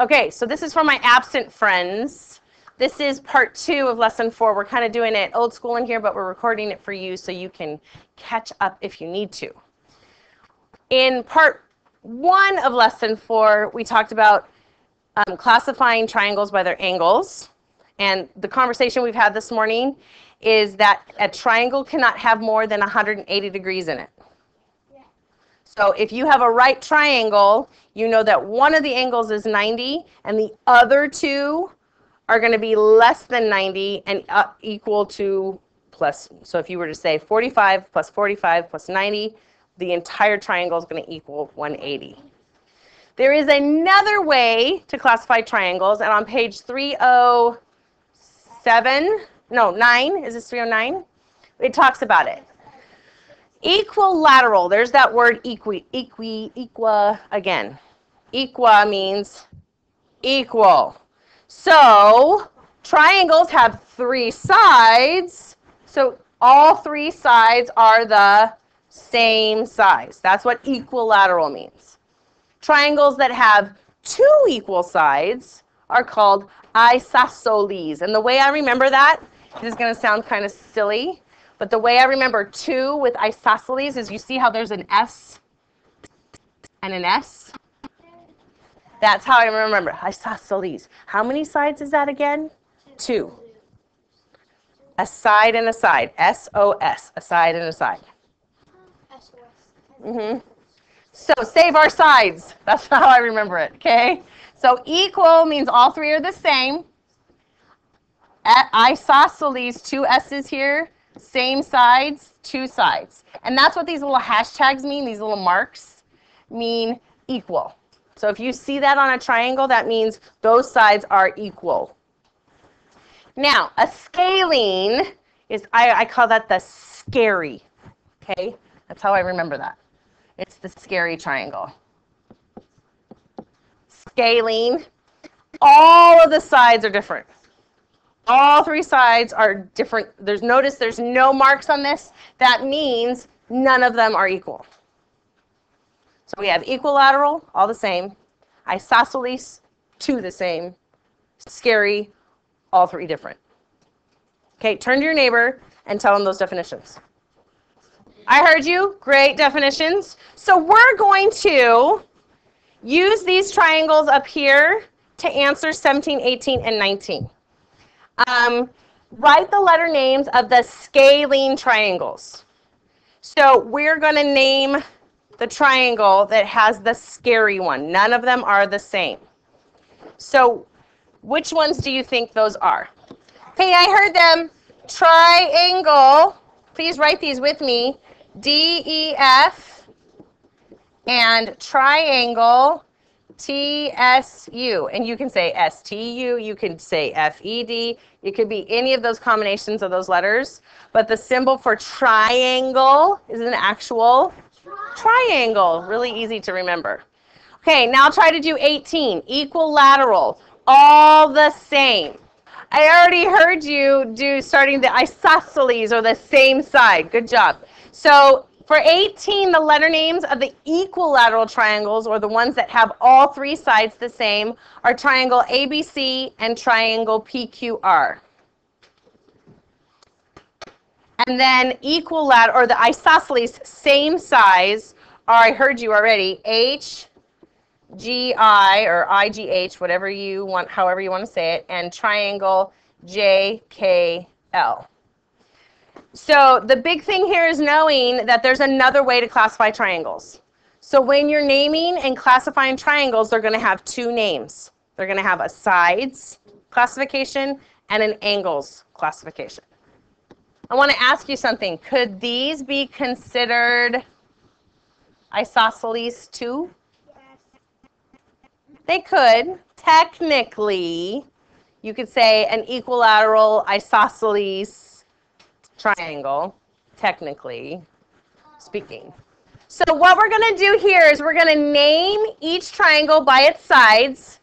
Okay, so this is for my absent friends. This is part two of lesson four. We're kind of doing it old school in here, but we're recording it for you so you can catch up if you need to. In part one of lesson four, we talked about um, classifying triangles by their angles. And the conversation we've had this morning is that a triangle cannot have more than 180 degrees in it. So if you have a right triangle, you know that one of the angles is 90 and the other two are going to be less than 90 and uh, equal to plus. So if you were to say 45 plus 45 plus 90, the entire triangle is going to equal 180. There is another way to classify triangles, and on page 307, no, 9, is this 309? It talks about it. Equilateral, there's that word equi, equi, equa again. Equa means equal. So triangles have three sides. So all three sides are the same size. That's what equilateral means. Triangles that have two equal sides are called isosceles. And the way I remember that, this is going to sound kind of silly, but the way I remember two with isosceles is you see how there's an S and an S? That's how I remember isosceles. How many sides is that again? Two. A side and a side. S-O-S. A side and a side. Mm-hmm. So save our sides. That's how I remember it, okay? So equal means all three are the same. At isosceles, two S's here, same sides, two sides. And that's what these little hashtags mean, these little marks mean equal. So if you see that on a triangle, that means those sides are equal. Now, a scalene is, I, I call that the scary, okay? That's how I remember that. It's the scary triangle. Scalene, all of the sides are different. All three sides are different. There's notice there's no marks on this. That means none of them are equal. So we have equilateral, all the same. Isosceles, two the same. Scary, all three different. Okay, turn to your neighbor and tell them those definitions. I heard you. Great definitions. So we're going to use these triangles up here to answer 17, 18, and 19. Um, write the letter names of the scalene triangles. So we're going to name the triangle that has the scary one. None of them are the same. So which ones do you think those are? Okay, I heard them. Triangle. Please write these with me. DEF and triangle TSU. And you can say STU, you can say FED, it could be any of those combinations of those letters. But the symbol for triangle is an actual triangle. Really easy to remember. Okay, now try to do 18. Equilateral. All the same. I already heard you do starting the isosceles or the same side. Good job. So for 18, the letter names of the equilateral triangles, or the ones that have all three sides the same, are triangle ABC and triangle PQR. And then equilateral, or the isosceles, same size, are, I heard you already, H, G, I, or IGH, whatever you want, however you want to say it, and triangle JKL. So the big thing here is knowing that there's another way to classify triangles. So when you're naming and classifying triangles, they're going to have two names. They're going to have a sides classification and an angles classification. I want to ask you something. Could these be considered isosceles too? They could. Technically, you could say an equilateral isosceles triangle, technically speaking. So what we're going to do here is we're going to name each triangle by its sides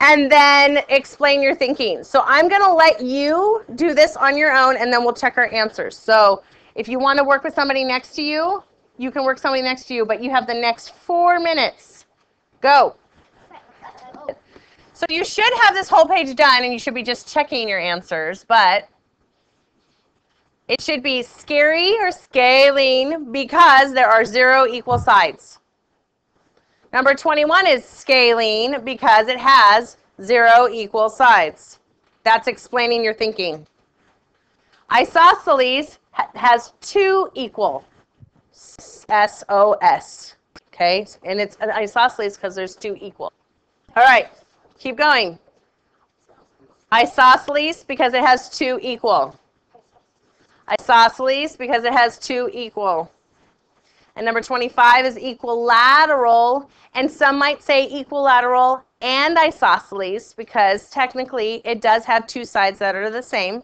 and then explain your thinking. So I'm going to let you do this on your own, and then we'll check our answers. So if you want to work with somebody next to you, you can work somebody next to you, but you have the next four minutes. Go. So you should have this whole page done and you should be just checking your answers, but it should be scary or scalene because there are zero equal sides. Number 21 is scalene because it has zero equal sides. That's explaining your thinking. Isosceles ha has two equal S-O-S. Okay, and it's an isosceles because there's two equal. All right, keep going. Isosceles because it has two equal. Isosceles because it has two equal. And number 25 is equilateral, and some might say equilateral and isosceles because technically it does have two sides that are the same.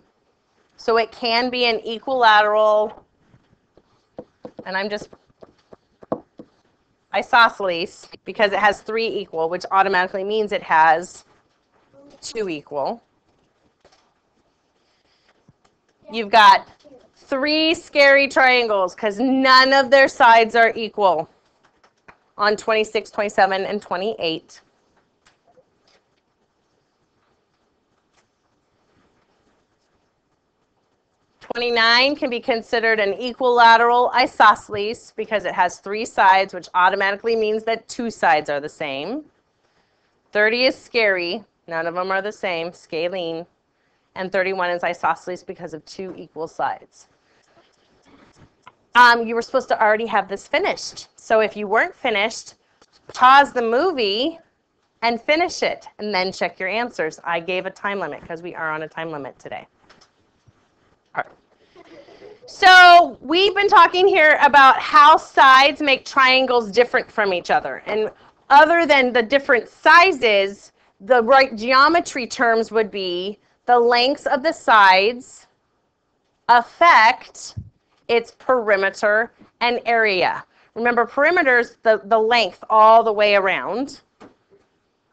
So it can be an equilateral, and I'm just isosceles because it has three equal, which automatically means it has two equal. You've got three scary triangles because none of their sides are equal on 26, 27, and 28. Twenty-nine can be considered an equilateral isosceles because it has three sides, which automatically means that two sides are the same. Thirty is scary. None of them are the same, scalene. And 31 is isosceles because of two equal sides um, you were supposed to already have this finished. So if you weren't finished, pause the movie and finish it, and then check your answers. I gave a time limit because we are on a time limit today. All right. So we've been talking here about how sides make triangles different from each other. And other than the different sizes, the right geometry terms would be the lengths of the sides affect its perimeter and area. Remember, perimeter's the, the length all the way around.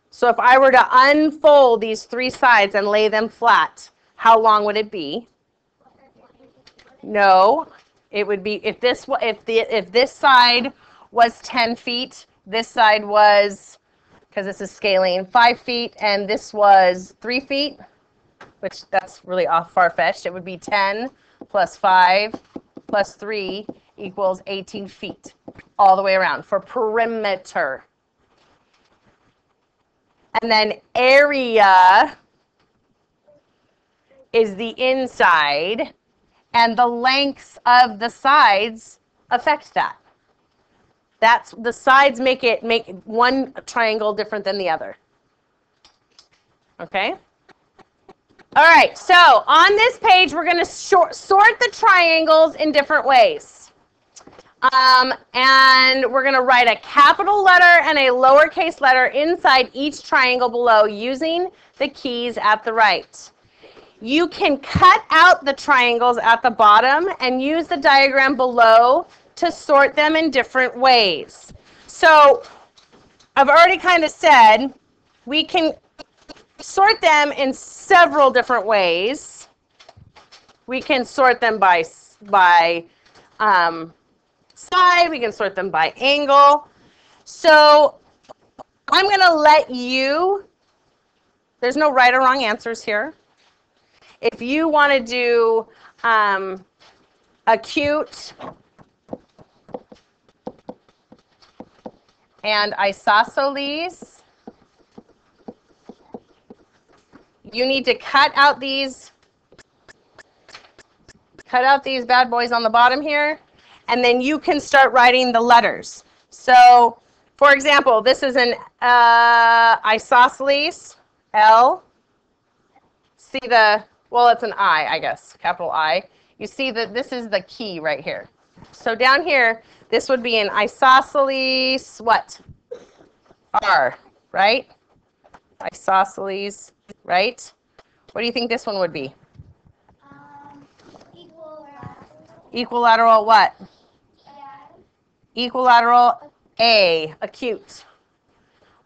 So if I were to unfold these three sides and lay them flat, how long would it be? No, it would be if this if the if this side was 10 feet, this side was because this is scalene 5 feet, and this was 3 feet, which that's really off far fetched. It would be 10 plus 5 plus 3 equals 18 feet all the way around for perimeter. And then area is the inside, and the lengths of the sides affect that. That's the sides make it make one triangle different than the other. Okay? All right, so on this page, we're going to sort the triangles in different ways. Um, and we're going to write a capital letter and a lowercase letter inside each triangle below using the keys at the right. You can cut out the triangles at the bottom and use the diagram below to sort them in different ways. So I've already kind of said we can sort them in several different ways. We can sort them by, by um, side. We can sort them by angle. So I'm going to let you, there's no right or wrong answers here. If you want to do um, acute and isosceles, you need to cut out these cut out these bad boys on the bottom here and then you can start writing the letters. So for example this is an uh, isosceles L. See the well it's an I I guess capital I. You see that this is the key right here. So down here this would be an isosceles what? R right? Isosceles right? What do you think this one would be? Um, equilateral. Equilateral what? Equilateral A, acute.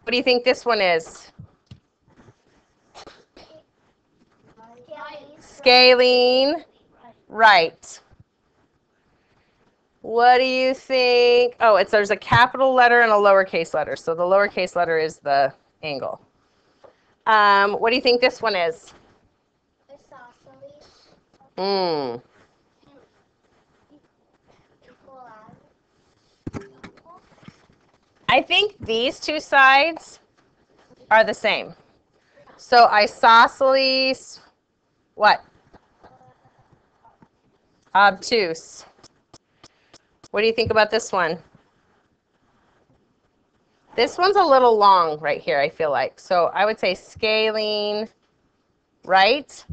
What do you think this one is? Scalene. Right. What do you think? Oh, it's there's a capital letter and a lowercase letter. So the lowercase letter is the angle. Um, what do you think this one is? Isosceles. Mm. I think these two sides are the same. So isosceles, what? Obtuse. What do you think about this one? This one's a little long right here, I feel like. So I would say scalene, right?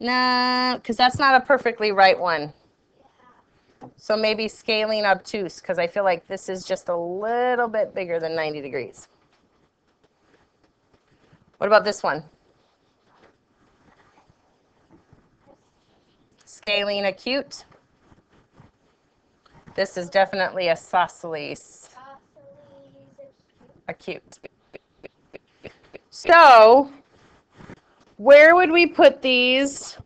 No, because that's not a perfectly right one. So maybe scalene obtuse, because I feel like this is just a little bit bigger than 90 degrees. What about this one? Scalene acute. This is definitely a Isosceles. acute. So, where would we put these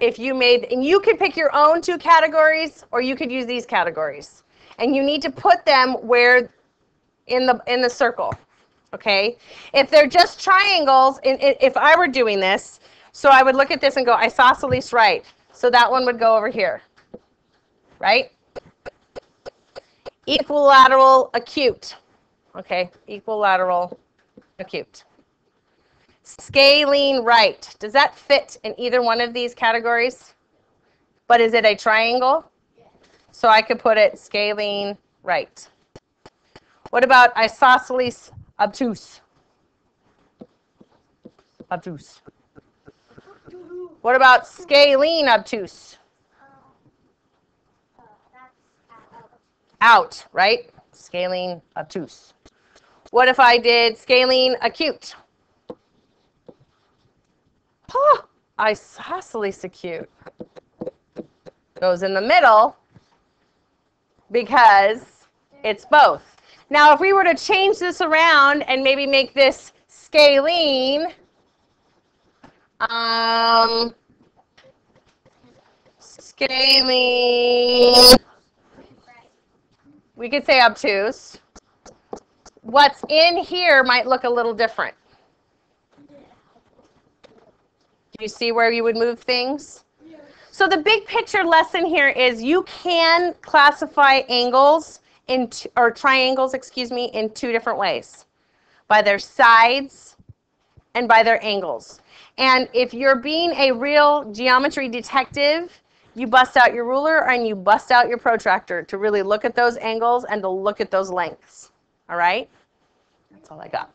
if you made, and you could pick your own two categories or you could use these categories. And you need to put them where in the in the circle. Okay? If they're just triangles, in, if I were doing this, so I would look at this and go isosceles right. So that one would go over here. Right? Equilateral acute. Okay, equilateral acute. Scalene right. Does that fit in either one of these categories? But is it a triangle? So I could put it scalene right. What about isosceles obtuse? Obtuse. What about scalene obtuse? Uh, that's out. Right? Scalene obtuse. What if I did scalene acute? Oh, isosceles acute. Goes in the middle because it's both. Now, if we were to change this around and maybe make this scalene, um, scalene, we could say obtuse. What's in here might look a little different. Do you see where you would move things? So the big picture lesson here is you can classify angles in or triangles, excuse me, in two different ways. By their sides and by their angles. And if you're being a real geometry detective, you bust out your ruler and you bust out your protractor to really look at those angles and to look at those lengths. All right? That's all I got.